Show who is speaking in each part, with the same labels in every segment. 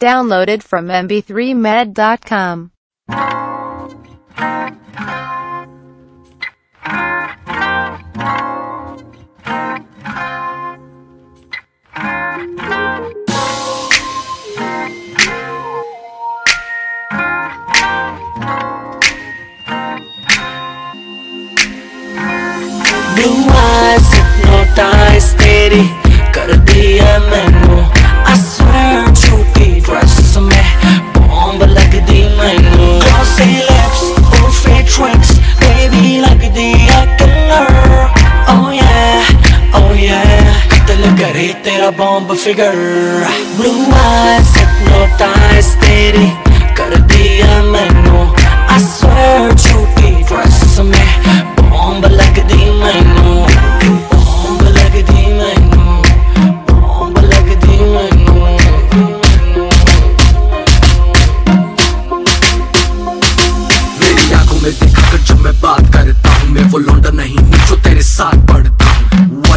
Speaker 1: Downloaded from mp3med.com.
Speaker 2: Blue eyes hypnotize तेरी कर दिया मैनू तेरा बॉम्ब फिगर तेरी, कर दिया मैनू।
Speaker 3: मेरी आँखों में देखा कर मैं बात करता हूँ मैं वो लौंडा नहीं हूँ जो तेरे साथ पढ़ता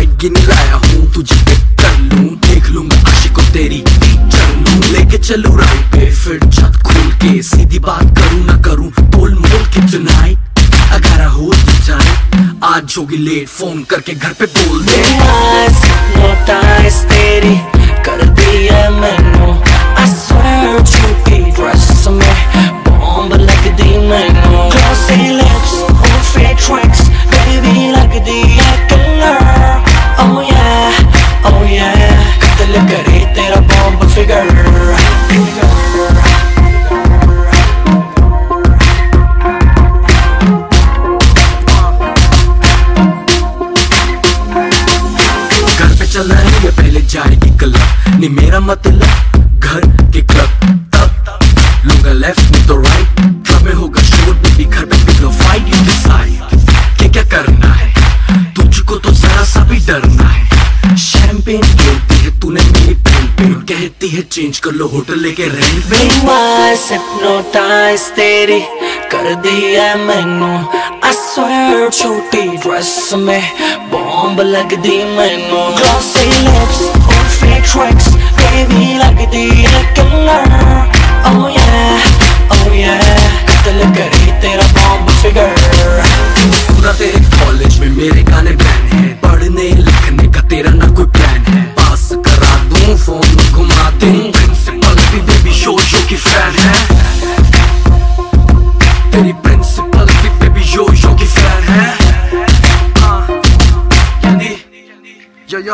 Speaker 3: हूँ लाया हूँ तुझे पिक कर लूँ, देख लूँ आशिको तेरी चल लूँ लेके चलूँ राह पे, फिर छत खोल के सीधी बात करूँ ना करूँ बोल मोल के चुनाई अगर हो तो जाए, आज होगी लेट फ़ोन करके घर पे बोल दे।
Speaker 2: तेरी
Speaker 3: जाएगी क्लब नहीं, मेरा मतलब घर के क्लब तब लूँगा लेफ़्ट में तो राइट क्लब में होगा शोर बेबी घर पे पिघलो फाइट यू डिसाइड क्या क्या करना है। तुझको तो जरा सा भी डरना है। शैंपेन कहती है, तूने मेरी पेन पे। कहती है चेंज कर लो, होटल लेके रेंट पे।
Speaker 2: eyes तेरी। कर दिया मैनू I swear छोटी ड्रेस में बॉम्ब लग दी मैनू Glossy lips और fake tricks baby लग दी है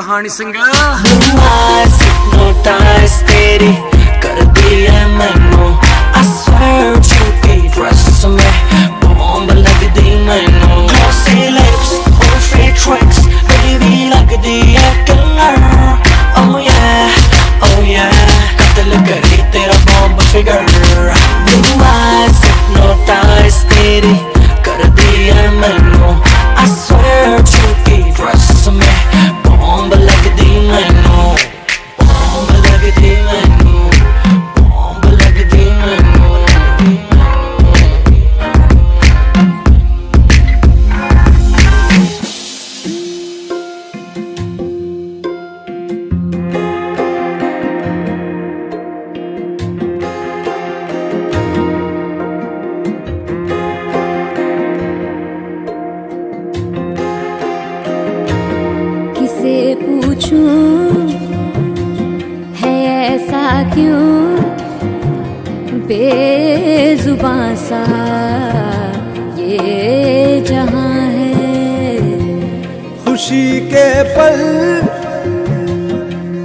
Speaker 2: कहानी
Speaker 4: सिंह पूछूँ है ऐसा क्यों? बेजुबा सा ये जहाँ है।
Speaker 5: खुशी के पल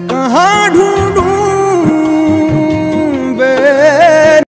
Speaker 5: कहाँ ढूंढूं?